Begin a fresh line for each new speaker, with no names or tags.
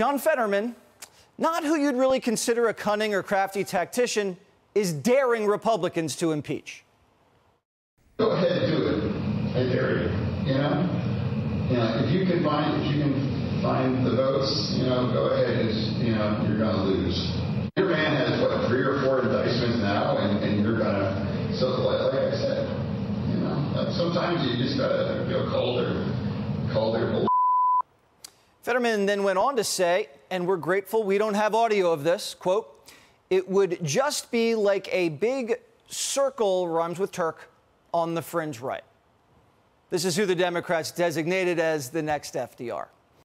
John Fetterman, not who you'd really consider a cunning or crafty tactician, is daring Republicans to impeach.
Go ahead and do it. I dare you. You know, you know, if you can find if you can find the votes, you know, go ahead and you know you're going to lose. Your man has what three or four indictments now, and, and you're going to. So like, I said, you know, sometimes you just got to feel colder.
Fetterman then went on to say, and we're grateful we don't have audio of this, quote, it would just be like a big circle, rhymes with Turk, on the fringe right. This is who the Democrats designated as the next FDR.